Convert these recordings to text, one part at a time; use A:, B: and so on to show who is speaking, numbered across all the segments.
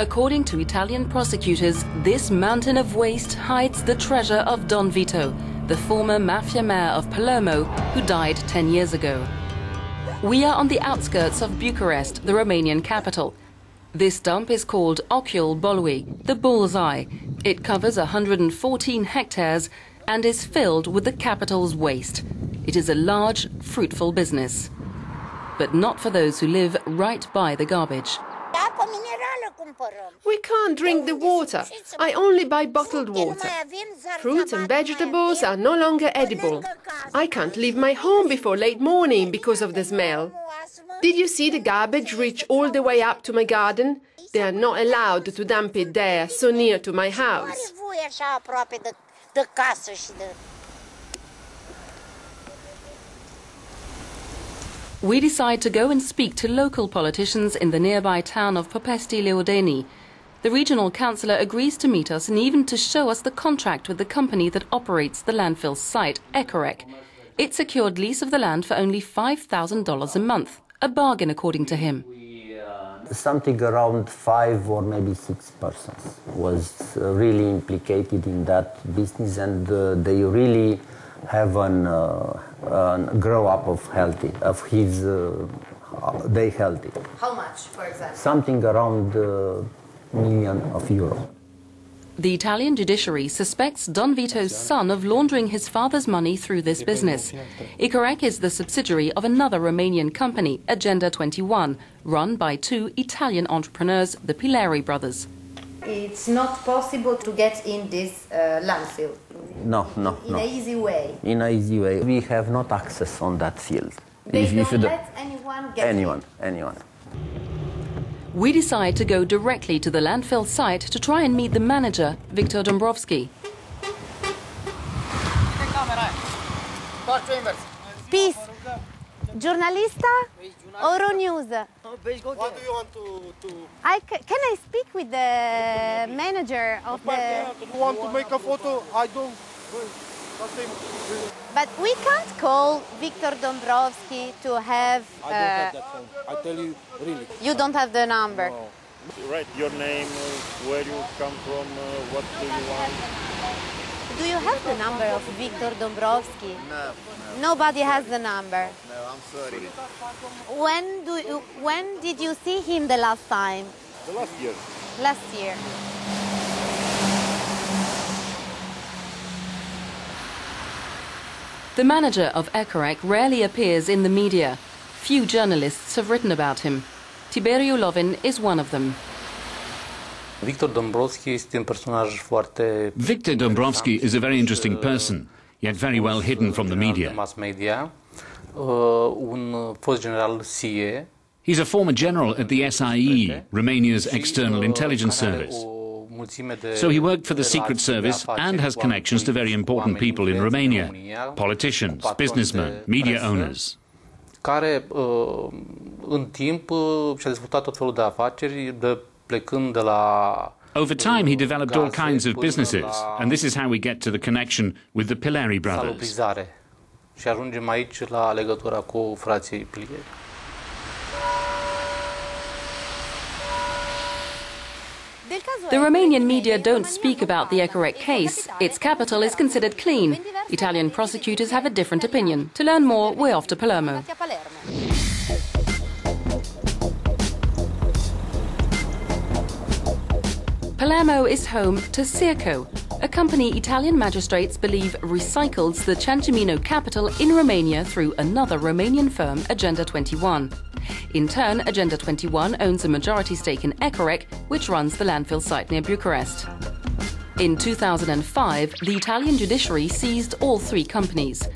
A: According to Italian prosecutors, this mountain of waste hides the treasure of Don Vito, the former mafia mayor of Palermo who died 10 years ago. We are on the outskirts of Bucharest, the Romanian capital. This dump is called Ochiul Boului, the bull's eye. It covers 114 hectares and is filled with the capital's waste. It is a large, fruitful business. But not for those who live right by the garbage.
B: We can't drink the water. I only buy bottled water. Fruits and vegetables are no longer edible. I can't leave my home before late morning because of the smell. Did you see the garbage reach all the way up to my garden? They are not allowed to dump it there, so near to my house.
A: We decide to go and speak to local politicians in the nearby town of Popesti Leordeni. The regional councillor agrees to meet us and even to show us the contract with the company that operates the landfill site, Ecorec. It secured lease of the land for only $5,000 a month, a bargain according to him.
C: Something around five or maybe six persons was really implicated in that business, and uh, they really have an, uh, an grow up of healthy of his uh, they healthy.
D: How much, for example?
C: Something around uh, million of euro.
A: The Italian judiciary suspects Don Vito's son of laundering his father's money through this business. Ecorec is the subsidiary of another Romanian company, Agenda 21, run by two Italian entrepreneurs, the Pileri brothers.
D: It's not possible to get in this uh, landfill.
C: No, no,
D: in
C: no.
D: an easy way.
C: In an easy way, we have not access on that field.
D: They
C: If- if
D: don't
C: you
D: let anyone get
C: anyone, anyone.
A: We decide to go directly to the landfill site to try and meet the manager, Viktor Dombrovski.
D: Peace. Giornalista? Euronews.
E: What do you want to, to
D: I c- can I speak with the manager of the...
E: you want to make a photo? I don't.
D: But we can't call Viktor Dombrovski to have...
E: I don't
D: uh,
E: have that phone. I tell you, really.
D: you don't have the number.
F: Write your name, uh, where you come from, uh, what do you want.
D: Do you have the number of Viktor Dombrovski?
E: No,
D: Nobody has the number.
E: no, I'm sorry.
D: When do you, when did you see him the last time?
F: The last year.
D: Last year.
A: The manager of Ecorec rarely appears in the media. Few journalists have written about him. Tiberiu Lovin is one of them.
G: Victor Dombrovski este un personaj foarte
H: Victor Dombrovski is a very interesting person, yet very well hidden from the media.
G: mass media, uh, un fost general CIE,
H: He's a former general at the SIE, Romania's external intelligence service.
G: O mulțime de
H: So he worked for the Secret Service and has connections to very important people in Romania politicians, businessmen, media owners.
G: care uh, în timp uh, și-a dezvoltat tot felul de afaceri, de plecând de la
H: Over time, he developed all kinds of businesses, and this is how we get to the connection with the Pileri brothers.
G: Și ajungem aici la legătura cu frații Pileri.
A: The Romanian media don't speak about the Ecorec case. Its capital is considered clean. Italian prosecutors have a different opinion. To learn more, we're off to Palermo. Palermo is home to Circo, a company Italian magistrates believe recycles the Ciancimino capital in Romania through another Romanian firm, Agenda 21. In turn, Agenda 21 owns a majority stake in Ecorec, which runs the landfill site near Bucharest. In 2005, the Italian judiciary seized all three companies.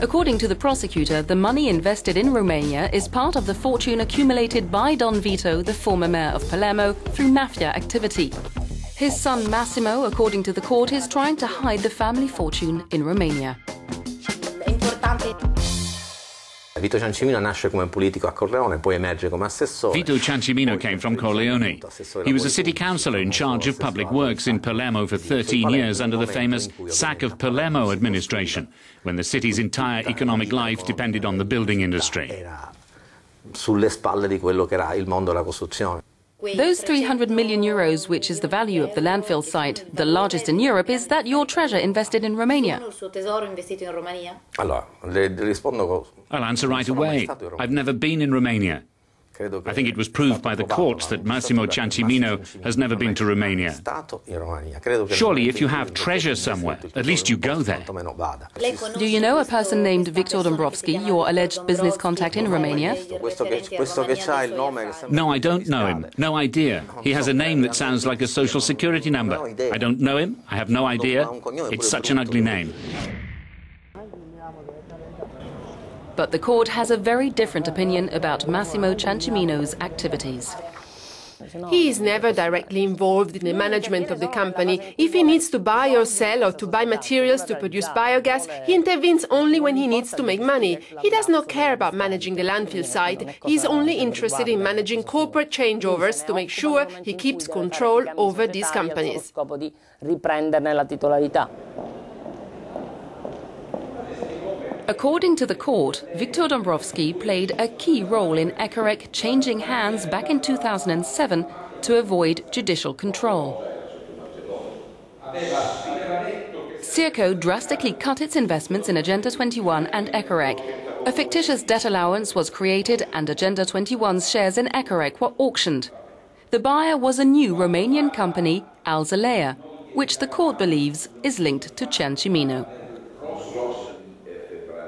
A: According to the prosecutor, the money invested in Romania is part of the fortune accumulated by Don Vito, the former mayor of Palermo, through mafia activity. His son Massimo, according to the court, is trying to hide the family fortune in Romania.
I: Vito Ciancimino nasce come politico a Corleone, poi emerge come assessore.
H: Vito Ciancimino came from Corleone. He was a city councillor in charge of public works in Palermo for 13 years under the famous Sack of Palermo administration, when the city's entire economic life depended on the building industry.
I: Sulle spalle di quello che era il mondo della costruzione.
A: Those 300 million euros, which is the value of the landfill site, the largest in Europe, is that your treasure invested in Romania?
I: Allora, le rispondo co-
H: I'll answer right away. I've never been in Romania.
I: Credo che
H: I think it was proved by the courts that Massimo Ciancimino has never been to Romania.
I: stato in Romania. Credo che
H: Surely, if you have treasure somewhere, at least you go there.
A: Do you know a person named Viktor Dombrovski, your alleged business contact in Romania?
I: Questo che, questo che c'ha il nome che sembra
H: No, I don't know him. No idea. He has a name that sounds like a social security number. I don't know him. I have no idea. It's such an ugly name.
A: But the court has a very different opinion about Massimo Ciancimino's activities.
B: He is never directly involved in the management of the company. If he needs to buy or sell or to buy materials to produce biogas, he intervenes only when he needs to make money. He does not care about managing the landfill site. He is only interested in managing corporate changeovers to make sure he keeps control over these companies.
J: scopo di riprenderne la titolarità.
A: According to the court, Viktor Dombrovski played a key role in Ecorec changing hands back in 2007 to avoid judicial control. Circo drastically cut its investments in Agenda 21 and Ecorec. A fictitious debt allowance was created and Agenda 21's shares in Ecorec were auctioned. The buyer was a new Romanian company, Alzalea, which the court believes is linked to Ciancimino.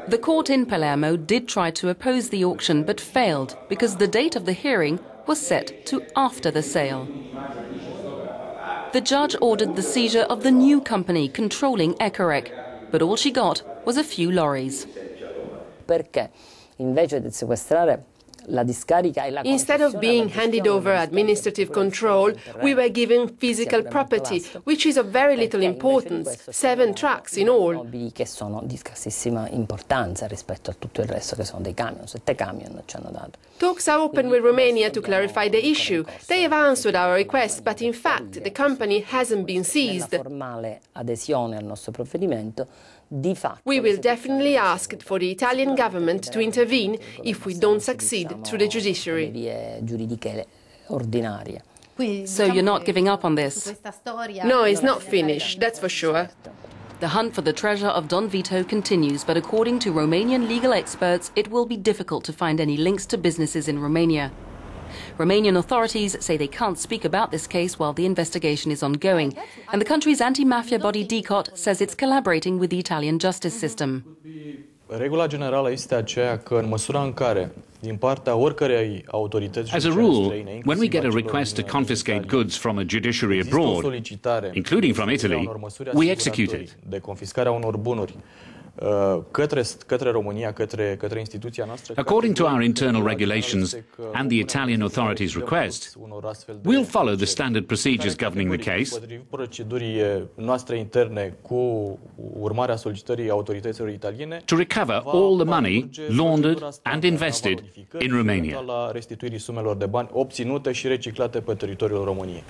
A: The court in Palermo did try to oppose the auction but failed because the date of the hearing was set to after the sale. The judge ordered the seizure of the new company controlling Ecorec, but all she got was a few lorries.
J: Perché invece di sequestrare la discarica la
B: Instead of being handed over administrative control, we were given physical property, which is of very little importance, seven trucks in all.
J: mobili che sono di scarsissima importanza rispetto a tutto il resto che sono dei camion, sette camion ci hanno dato.
B: Talks are open with Romania to clarify the issue. They have answered our request, but in fact, the company hasn't been seized.
J: Formale adesione al nostro provvedimento di fatto
B: We will definitely ask for the Italian government to intervene if we don't succeed through the judiciary.
J: vie giuridiche ordinarie.
A: So you're not giving up on this?
B: No, it's not finished, that's for sure.
A: The hunt for the treasure of Don Vito continues, but according to Romanian legal experts, it will be difficult to find any links to businesses in Romania. Romanian authorities say they can't speak about this case while the investigation is ongoing, and the country's anti mafia body DIICOT says it's collaborating with the Italian justice system.
K: Regula generală este aceea că în măsura în care din partea oricărei autorități
H: As a rule, when we get a request to confiscate goods from a judiciary abroad, including from Italy, we execute it.
K: Asiguratorii de confiscarea unor bunuri uh, către, către România, către, către instituția noastră.
H: According to our internal regulations and the Italian authorities' request,
K: curs unor astfel de
H: we'll follow the standard procedures governing the case.
K: Noastre interne cu urmarea solicitării autorităților italiene,
H: to recover all the money laundered and invested in Romania.
K: la restituirii sumelor de bani obținute și reciclate pe teritoriul României.